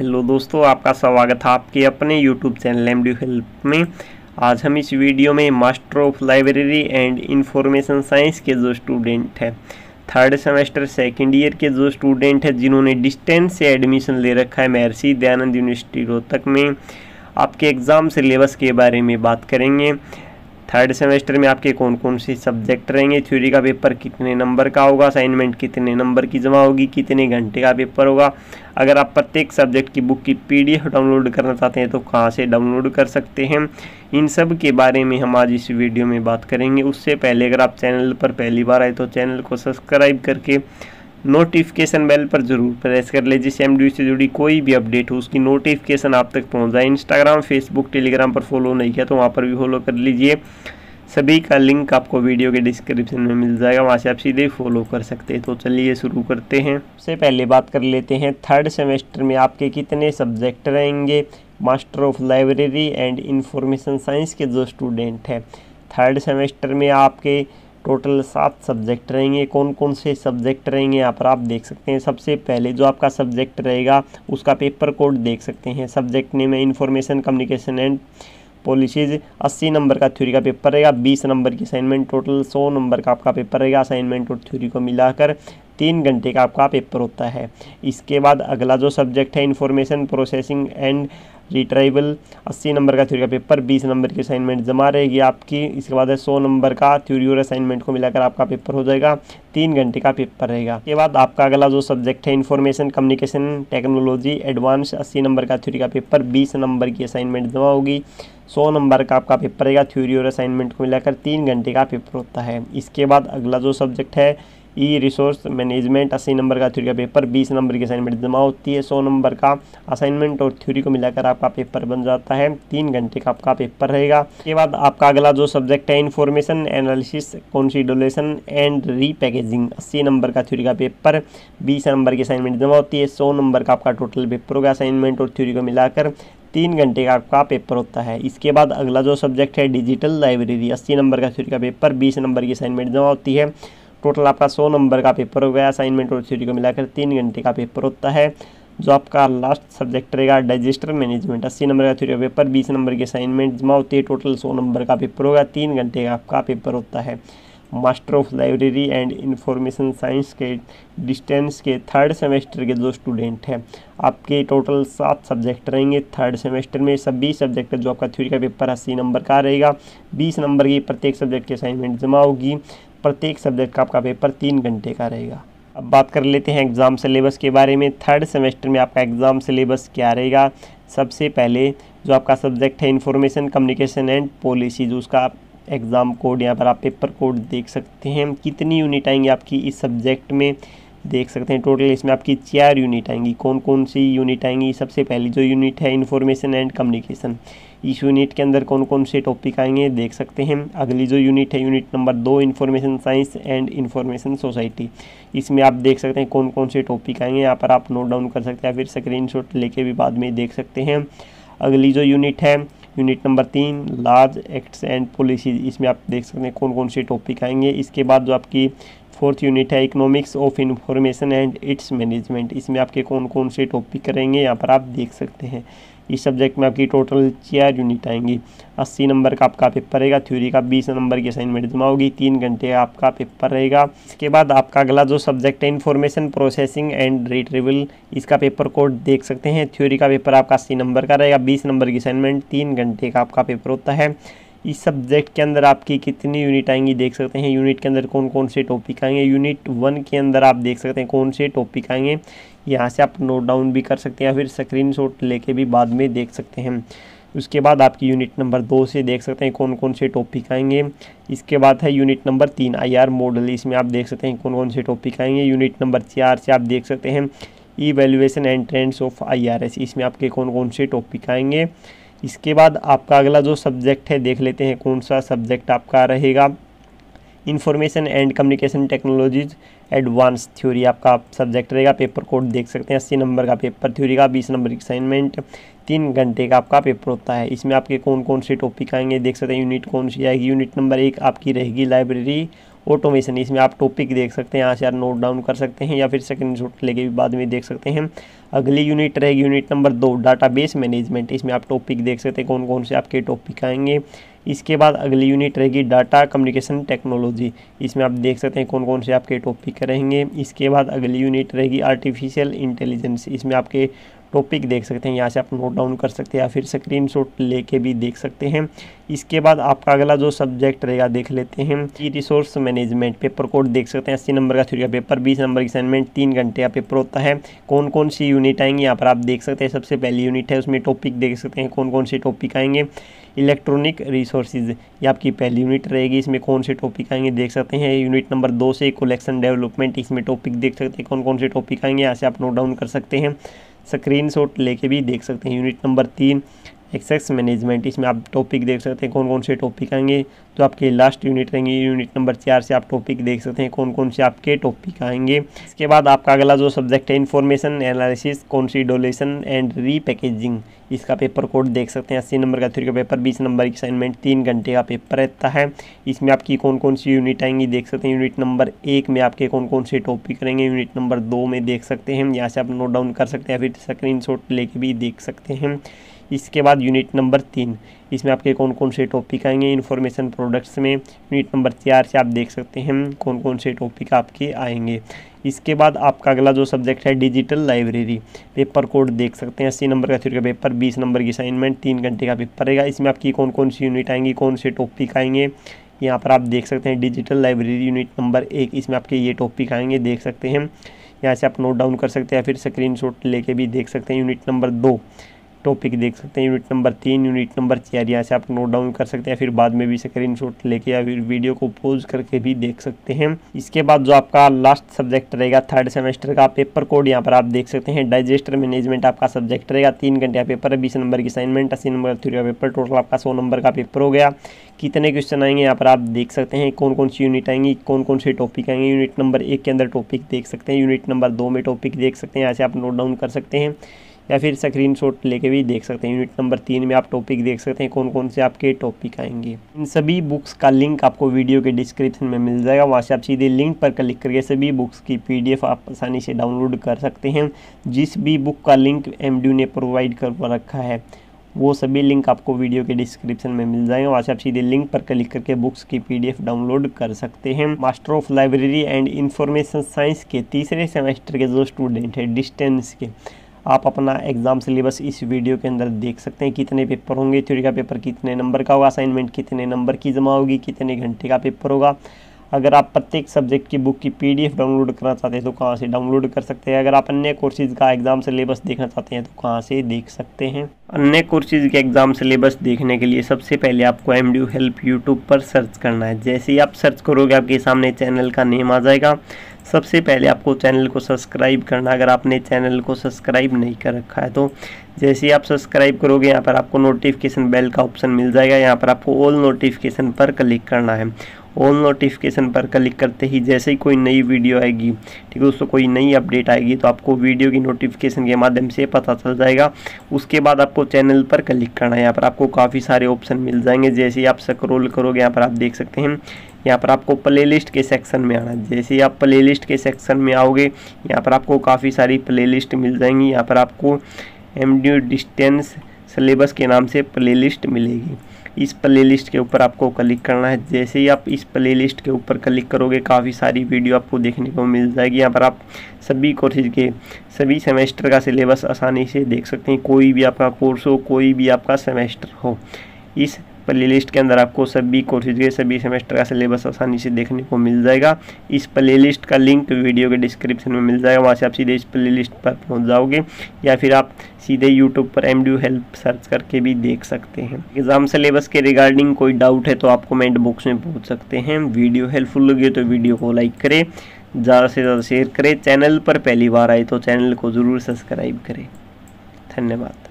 Hello दोस्तों, आपका स्वागत है आपके अपने YouTube channel M D help में। आज हम इस वीडियो में master of library and information science के जो स्टूडेंट हैं थर्ड सेमेस्टर सेकेंड ईयर के जो स्टूडेंट हैं, जिन्होंने डिस्टेंस से एडमिशन ले रखा है महर्षि दयानंद यूनिवर्सिटी रोहतक में। आपके एग्ज़ाम सिलेबस के बारे में बात करेंगे। थर्ड सेमेस्टर में आपके कौन कौन से सब्जेक्ट रहेंगे? थ्योरी का पेपर कितने नंबर का होगा? असाइनमेंट कितने नंबर की जमा होगी? कितने घंटे का पेपर होगा? अगर आप प्रत्येक सब्जेक्ट की बुक की पीडीएफ डाउनलोड करना चाहते हैं तो कहाँ से डाउनलोड कर सकते हैं? इन सब के बारे में हम आज इस वीडियो में बात करेंगे। उससे पहले अगर आप चैनल पर पहली बार आए तो चैनल को सब्सक्राइब करके नोटिफिकेशन बेल पर ज़रूर प्रेस कर ले, जिससे एम से जुड़ी कोई भी अपडेट हो, उसकी नोटिफिकेशन आप तक पहुँच जाए इंस्टाग्राम फेसबुक टेलीग्राम पर फॉलो नहीं किया तो वहाँ पर भी फॉलो कर लीजिए। सभी का लिंक आपको वीडियो के डिस्क्रिप्शन में मिल जाएगा, वहाँ से आप सीधे फॉलो कर सकते हैं। तो चलिए शुरू करते हैं। सबसे पहले बात कर लेते हैं थर्ड सेमेस्टर में आपके कितने सब्जेक्ट रहेंगे? Master of library and information science के जो स्टूडेंट हैं थर्ड सेमेस्टर में आपके टोटल सात सब्जेक्ट रहेंगे। कौन कौन से सब्जेक्ट रहेंगे यहाँ पर आप देख सकते हैं। सबसे पहले जो आपका सब्जेक्ट रहेगा, उसका पेपर कोड देख सकते हैं। सब्जेक्ट नेम है information communication and policies. 80 number का थ्योरी का पेपर रहेगा। 20 नंबर की असाइनमेंट, टोटल 100 नंबर का आपका पेपर रहेगा। असाइनमेंट और थ्योरी को मिलाकर तीन घंटे का आपका पेपर होता है। इसके बाद अगला जो सब्जेक्ट है information processing and retrieval 80 number का थ्योरी का पेपर 20 नंबर की असाइनमेंट जमा रहेगी आपकी। इसके बाद है 100 नंबर का थ्योरी और असाइनमेंट को मिलाकर आपका पेपर हो जाएगा। तीन घंटे का पेपर रहेगा। इसके बाद आपका अगला जो सब्जेक्ट है इन्फॉर्मेशन कम्युनिकेशन टेक्नोलॉजी एडवांस अस्सी नंबर का थ्योरी का पेपर बीस नंबर की असाइनमेंट जमा होगी। सौ नंबर का आपका पेपर रहेगा। थ्योरी और असाइनमेंट को मिलाकर तीन घंटे का पेपर होता है। इसके बाद अगला जो सब्जेक्ट है ई रिसोर्स मैनेजमेंट अस्सी नंबर का थ्योरी का पेपर बीस नंबर की असाइनमेंट जमा होती है सौ नंबर का असाइनमेंट और थ्योरी को मिलाकर आपका पेपर बन जाता है। तीन घंटे का आपका पेपर रहेगा। इसके बाद आपका अगला जो सब्जेक्ट है information analysis consolidation and repackaging अस्सी नंबर का थ्योरी का पेपर बीस नंबर की असाइनमेंट जमा होती है सौ नंबर का आपका टोटल पेपर होगा असाइनमेंट और थ्योरी को मिलाकर। तीन घंटे का आपका पेपर होता है। इसके बाद अगला जो सब्जेक्ट है डिजिटल लाइब्रेरी अस्सी नंबर का थ्योरी का पेपर बीस नंबर की असाइनमेंट जमा होती है। टोटल आपका सौ नंबर का पेपर हो। गया असाइनमेंट और थ्योरी को मिलाकर तीन घंटे का पेपर होता है, जो आपका लास्ट सब्जेक्ट रहेगा डाइजेस्टर मैनेजमेंट अस्सी नंबर का थ्योरी पेपर बीस नंबर की असाइनमेंट जमा होती है टोटल सौ नंबर का पेपर होगा। तीन घंटे का आपका पेपर होता है। Master of library and information science के डिस्टेंस के थर्ड सेमेस्टर के जो स्टूडेंट हैं। आपके टोटल सात सब्जेक्ट रहेंगे। थर्ड सेमेस्टर में सभी सब्जेक्ट जो आपका थ्योरी का पेपर अस्सी नंबर का रहेगा। बीस नंबर की प्रत्येक सब्जेक्ट की असाइनमेंट जमा होगी। प्रत्येक सब्जेक्ट का आपका पेपर तीन घंटे का रहेगा। अब बात कर लेते हैं एग्ज़ाम सिलेबस के बारे में। थर्ड सेमेस्टर में आपका एग्ज़ाम सिलेबस क्या रहेगा? सबसे पहले जो आपका सब्जेक्ट है इन्फॉर्मेशन कम्युनिकेशन एंड पॉलिसीज़ उसका एग्ज़ाम कोड यहाँ पर आप पेपर कोड देख सकते हैं। कितनी यूनिट आएँगी आपकी इस सब्जेक्ट में? देख सकते हैं टोटल इसमें आपकी चार यूनिट आएँगी। कौन कौन सी यूनिट आएँगी? सबसे पहली जो यूनिट है इन्फॉर्मेशन एंड कम्युनिकेशन इस यूनिट के अंदर कौन कौन से टॉपिक आएँगे? देख सकते हैं। अगली जो यूनिट है यूनिट नंबर दो information science and information society इसमें आप देख सकते हैं कौन कौन से टॉपिक आएँगे। यहाँ पर आप नोट डाउन कर सकते हैं फिर स्क्रीन लेके भी बाद में देख सकते हैं। अगली जो यूनिट है यूनिट नंबर तीन लार्ज एक्ट्स एंड पॉलिसीज़ इसमें आप देख सकते हैं कौन कौन से टॉपिक आएँगे। इसके बाद जो आपकी फोर्थ यूनिट है, economics of information and its management. इसमें आपके कौन कौन से टॉपिक रहेंगे यहाँ पर आप देख सकते हैं। इस सब्जेक्ट में आपकी टोटल चार यूनिट आएँगी। अस्सी नंबर का आपका पेपर रहेगा, थ्योरी का बीस नंबर की असाइनमेंट जमा होगी तीन घंटे आपका पेपर रहेगा। इसके बाद आपका अगला जो सब्जेक्ट है, इन्फॉर्मेशन प्रोसेसिंग एंड रिट्रीवल इसका पेपर कोड देख सकते हैं। थ्योरी का पेपर आपका अस्सी नंबर का रहेगा, बीस नंबर की असाइनमेंट, तीन घंटे का आपका पेपर होता है। इस सब्जेक्ट के अंदर आपकी कितनी यूनिट आएँगी देख सकते हैं। यूनिट के अंदर कौन कौन से टॉपिक आएँगे? यूनिट वन के अंदर आप देख सकते हैं कौन से टॉपिक आएँगे। यहाँ से आप नोट डाउन भी कर सकते हैं या फिर स्क्रीन शॉट लेके भी बाद में देख सकते हैं। उसके बाद आपकी यूनिट नंबर दो से देख सकते हैं कौन कौन से टॉपिक आएँगे। इसके बाद है यूनिट नंबर तीन आई आर मॉडल इसमें आप देख सकते हैं कौन कौन से टॉपिक आएँगे। यूनिट नंबर चार से आप देख सकते हैं। Evaluation and trends of I R S इसमें आपके कौन कौन से टॉपिक आएँगे। इसके बाद आपका अगला जो सब्जेक्ट है, देख लेते हैं कौन सा सब्जेक्ट आपका रहेगा। Information and communication technologies advance theory आपका सब्जेक्ट रहेगा। पेपर कोड देख सकते हैं, अस्सी नंबर का पेपर थ्योरी का, बीस नंबर की असाइनमेंट तीन घंटे का आपका पेपर होता है। इसमें आपके कौन कौन से टॉपिक आएँगे, देख सकते हैं यूनिट कौन सी आएगी? यूनिट नंबर एक आपकी रहेगी लाइब्रेरी ऑटोमेशन, इसमें आप टॉपिक देख सकते हैं यहाँ से आप नोट डाउन कर सकते हैं या फिर सेकंड शॉट लेके भी बाद में देख सकते हैं। अगली यूनिट रहेगी यूनिट नंबर दो डाटाबेस मैनेजमेंट इसमें आप टॉपिक देख सकते हैं कौन कौन से आपके टॉपिक आएँगे। इसके बाद अगली यूनिट रहेगी डाटा कम्युनिकेशन टेक्नोलॉजी इसमें आप देख सकते हैं कौन कौन से आपके टॉपिक रहेंगे। इसके बाद अगली यूनिट रहेगी आर्टिफिशियल इंटेलिजेंस इसमें आपके टॉपिक देख सकते हैं, यहाँ से आप नोट डाउन कर सकते हैं या फिर स्क्रीन शॉट लेके भी देख सकते हैं। इसके बाद आपका अगला जो सब्जेक्ट रहेगा, देख लेते हैं। E resource management paper code देख सकते हैं। अस्सी नंबर का थ्री का पेपर बीस नंबर की असाइनमेंट तीन घंटे का पेपर होता है। कौन कौन सी यूनिट आएँगी, यहाँ पर आप देख सकते हैं। सबसे पहली यूनिट है, उसमें टॉपिक देख सकते हैं। कौन कौन से टॉपिक आएँगे? इलेक्ट्रॉनिक रिसोर्सेज ये आपकी पहली यूनिट रहेगी। इसमें कौन से टॉपिक आएँगे, देख सकते हैं। यूनिट नंबर दो से कलेक्शन डेवलपमेंट इसमें टॉपिक देख सकते हैं। कौन कौन से टॉपिक आएँगे, यहाँ से आप नोट डाउन कर सकते हैं। स्क्रीन शॉट लेके भी देख सकते हैं। यूनिट नंबर तीन एक्सेस मैनेजमेंट, इसमें आप टॉपिक देख सकते हैं कौन कौन से टॉपिक आएँगे। तो आपके लास्ट यूनिट रहेंगे, यूनिट नंबर चार से आप टॉपिक देख सकते हैं कौन कौन से आपके टॉपिक आएँगे। इसके बाद आपका अगला जो सब्जेक्ट है information analysis consolidation and repackaging इसका पेपर कोड देख सकते हैं। अस्सी नंबर का थ्री का पेपर बीस नंबर की असाइनमेंट तीन घंटे का पेपर रहता है। इसमें आपकी कौन कौन सी यूनिट आएँगी देख सकते हैं। यूनिट नंबर एक में आपके कौन कौन से टॉपिक रहेंगे यूनिट नंबर दो में देख सकते हैं। यहाँ से आप नोट डाउन कर सकते हैं फिर स्क्रीन लेके भी देख सकते हैं। इसके बाद यूनिट नंबर तीन। इसमें आपके कौन कौन से टॉपिक आएँगे इन्फॉर्मेशन प्रोडक्ट्स में। यूनिट नंबर चार से आप देख सकते हैं कौन कौन से टॉपिक आपके आएँगे। इसके बाद आपका अगला जो सब्जेक्ट है डिजिटल लाइब्रेरी पेपर कोड देख सकते हैं, अस्सी नंबर का थ्री का पेपर बीस नंबर की असाइनमेंट तीन घंटे का पेपर रहेगा। इसमें आपकी कौन कौन सी यूनिट आएँगी, कौन से टॉपिक आएँगे? यहाँ पर आप देख सकते हैं डिजिटल लाइब्रेरी यूनिट नंबर एक। इसमें आपके ये टॉपिक आएँगे, देख सकते हैं। यहाँ से आप नोट डाउन कर सकते हैं फिर स्क्रीन लेके भी देख सकते हैं यूनिट नंबर दो। टॉपिक देख सकते हैं यूनिट नंबर तीन यूनिट नंबर चार, यहाँ से आप नोट डाउन कर सकते हैं, फिर बाद में भी स्क्रीन शॉट लेके या फिर वीडियो को पोज करके भी देख सकते हैं। इसके बाद जो आपका लास्ट सब्जेक्ट रहेगा थर्ड सेमेस्टर का पेपर कोड यहाँ पर आप देख सकते हैं डाइजेस्टर मैनेजमेंट आपका सब्जेक्ट रहेगा, तीन घंटे का पेपर है बीस नंबर की असाइनमेंट अस्सी नंबर थ्री का पेपर टोटल आपका सौ नंबर का पेपर हो गया। कितने क्वेश्चन आएँगे, यहाँ पर आप देख सकते हैं कौन कौन सी यूनिट आएँगी कौन कौन से टॉपिक आएँगे यूनिट नंबर एक के अंदर टॉपिक देख सकते हैं यूनिट नंबर दो में टॉपिक देख सकते हैं, यहाँ से आप नोट डाउन कर सकते हैं। या फिर स्क्रीन शॉट लेके भी देख सकते हैं। यूनिट नंबर तीन में आप टॉपिक देख सकते हैं कौन कौन से आपके टॉपिक आएँगे। इन सभी बुक्स का लिंक आपको वीडियो के डिस्क्रिप्शन में मिल जाएगा। वहाँ से आप सीधे लिंक पर क्लिक करके सभी बुक्स की पीडीएफ आप आसानी से डाउनलोड कर सकते हैं। जिस भी बुक का लिंक एमडीयू ने प्रोवाइड कर रखा है, वो सभी लिंक आपको वीडियो के डिस्क्रिप्शन में मिल जाएँगे। वहाँ से आप सीधे लिंक पर क्लिक करके बुक्स की पीडीएफ डाउनलोड कर सकते हैं। Master of library and information science के तीसरे सेमेस्टर के जो स्टूडेंट हैं डिस्टेंस के आप अपना एग्ज़ाम सिलेबस इस वीडियो के अंदर देख सकते हैं कितने पेपर होंगे थ्योरी का पेपर कितने नंबर का होगा असाइनमेंट कितने नंबर की जमा होगी, कितने घंटे का पेपर होगा। अगर आप प्रत्येक सब्जेक्ट की बुक की पीडीएफ डाउनलोड करना चाहते हैं तो कहाँ से डाउनलोड कर सकते हैं। अगर आप अन्य कोर्सेज का एग्ज़ाम सिलेबस देखना चाहते हैं तो कहाँ से देख सकते हैं। अन्य कोर्सेज के एग्ज़ाम सिलेबस देखने के लिए सबसे पहले आपको एम हेल्प यूट्यूब पर सर्च करना है। जैसे ही आप सर्च करोगे, आपके सामने चैनल का नेम आ जाएगा। सबसे पहले आपको चैनल को सब्सक्राइब करना, अगर आपने चैनल को सब्सक्राइब नहीं कर रखा है तो जैसे ही आप सब्सक्राइब करोगे, यहाँ पर आपको नोटिफिकेशन बेल का ऑप्शन मिल जाएगा। यहाँ पर आपको ऑल नोटिफिकेशन पर क्लिक करना है। ऑल नोटिफिकेशन पर क्लिक करते ही जैसे ही कोई नई वीडियो आएगी, ठीक है दोस्तों, कोई नई अपडेट आएगी तो आपको वीडियो की नोटिफिकेशन के माध्यम से पता चल जाएगा। उसके बाद आपको चैनल पर क्लिक करना है। यहाँ पर आपको काफ़ी सारे ऑप्शन मिल जाएँगे। जैसे ही आप स्क्रोल करोगे, यहाँ पर आप देख सकते हैं यहाँ पर आपको प्लेलिस्ट के सेक्शन में आना जैसे ही आप प्लेलिस्ट के सेक्शन में आओगे, यहाँ पर आपको काफ़ी सारी प्लेलिस्ट मिल जाएँगी। यहाँ पर आपको एमडी डिस्टेंस सिलेबस के नाम से प्लेलिस्ट मिलेगी। इस प्लेलिस्ट के ऊपर आपको क्लिक करना है। जैसे ही आप इस प्लेलिस्ट के ऊपर क्लिक करोगे, काफ़ी सारी वीडियो आपको देखने को मिल जाएगी। यहाँ पर आप सभी कोर्सेज के सभी सेमेस्टर का सिलेबस आसानी से देख सकते हैं। कोई भी आपका कोर्स हो, कोई भी आपका सेमेस्टर हो। इस प्ले लिस्ट के अंदर आपको सभी कोर्सेज के सभी सेमेस्टर का सिलेबस आसानी से देखने को मिल जाएगा। इस प्ले लिस्ट का लिंक वीडियो के डिस्क्रिप्शन में मिल जाएगा, वहाँ से आप सीधे इस प्ले लिस्ट पर पहुँच जाओगे या फिर आप सीधे यूट्यूब पर एम हेल्प सर्च करके भी देख सकते हैं। एग्ज़ाम सिलेबस के रिगार्डिंग कोई डाउट है तो आप कमेंट बॉक्स में पूछ सकते हैं। वीडियो हेल्पफुल लगी तो वीडियो को लाइक करें, ज़्यादा से ज़्यादा शेयर करें। चैनल पर पहली बार आए तो चैनल को ज़रूर सब्सक्राइब करें। धन्यवाद।